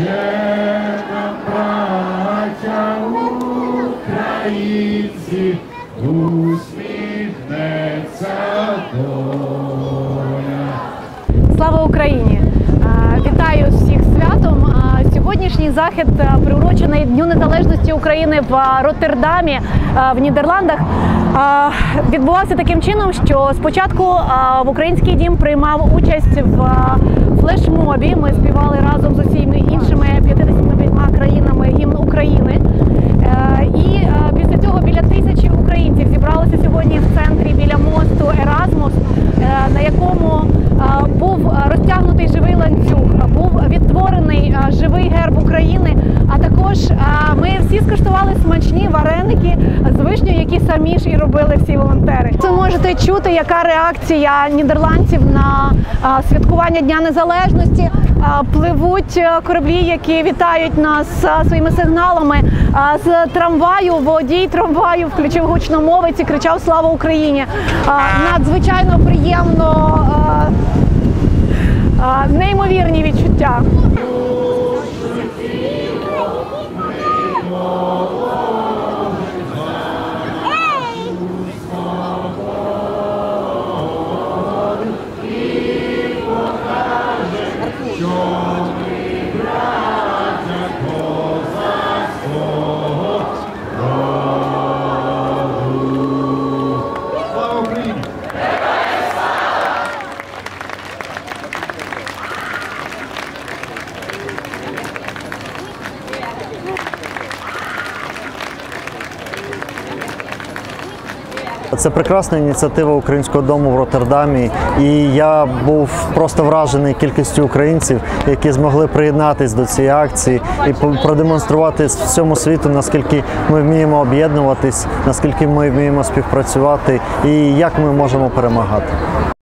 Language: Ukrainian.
нам, браття українці, усміхнеться. Слава Україні! Вітаю всіх святом. Сьогоднішній захід приурочений Дню Незалежності України в Роттердамі в Нідерландах. Відбувався таким чином, що спочатку в український дім приймав участь в флешмобі. Ми співали разом Е, ми всі скуштували смачні вареники з вишнею, які самі ж і робили всі волонтери. Ви можете чути, яка реакція нідерландців на святкування Дня Незалежності. Пливуть е, кораблі, які вітають нас своїми сигналами. З трамваю водій трамваю включив гучномовець і кричав Слава Україні! Надзвичайно приємно, неймовірні відчуття. Це прекрасна ініціатива українського дому в Роттердамі, і я був просто вражений кількістю українців, які змогли приєднатись до цієї акції і продемонструвати всьому світу, наскільки ми вміємо об'єднуватись, наскільки ми вміємо співпрацювати і як ми можемо перемагати.